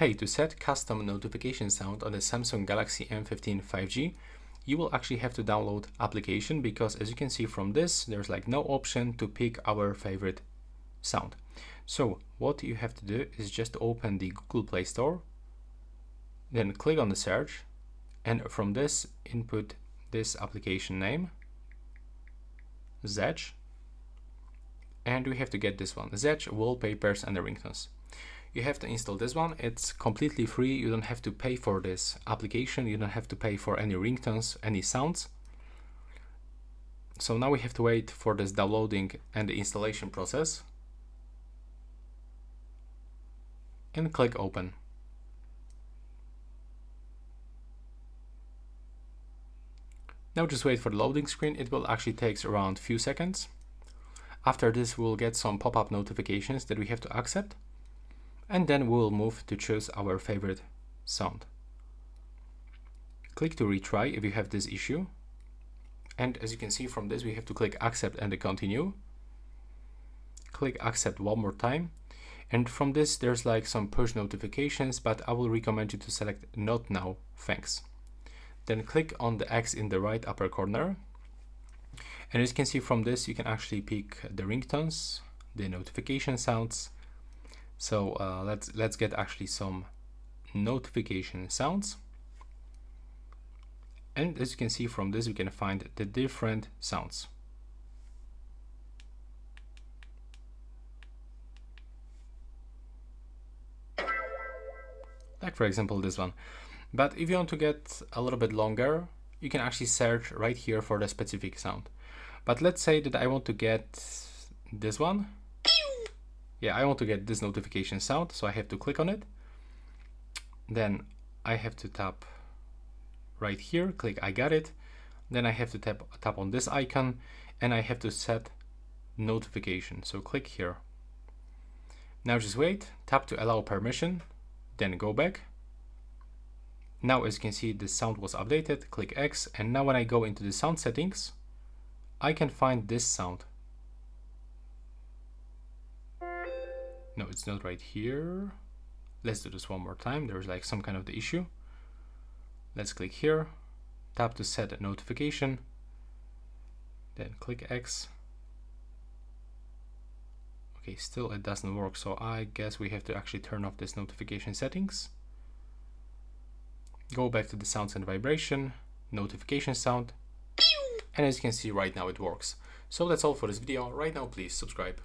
Hey, to set custom notification sound on the Samsung Galaxy M15 5G, you will actually have to download application because as you can see from this, there's like no option to pick our favorite sound. So what you have to do is just open the Google Play Store, then click on the search, and from this input this application name, Zedge, and we have to get this one, Zedge Wallpapers and the Ringtones you have to install this one. It's completely free. You don't have to pay for this application. You don't have to pay for any ringtones, any sounds. So now we have to wait for this downloading and the installation process. And click open. Now just wait for the loading screen. It will actually take around few seconds. After this, we'll get some pop-up notifications that we have to accept and then we'll move to choose our favorite sound. Click to retry if you have this issue. And as you can see from this, we have to click accept and continue. Click accept one more time. And from this, there's like some push notifications, but I will recommend you to select not now, thanks. Then click on the X in the right upper corner. And as you can see from this, you can actually pick the ringtones, the notification sounds, so uh, let's let's get actually some notification sounds. And as you can see from this, we can find the different sounds. Like for example, this one. But if you want to get a little bit longer, you can actually search right here for the specific sound. But let's say that I want to get this one yeah, I want to get this notification sound, so I have to click on it. Then I have to tap right here, click I got it. Then I have to tap, tap on this icon and I have to set notification. So click here. Now just wait, tap to allow permission, then go back. Now as you can see the sound was updated, click X and now when I go into the sound settings, I can find this sound. No it's not right here. Let's do this one more time. There's like some kind of the issue. Let's click here. Tap to set a notification. Then click X. Okay still it doesn't work so I guess we have to actually turn off this notification settings. Go back to the sounds and vibration notification sound. And as you can see right now it works. So that's all for this video. Right now please subscribe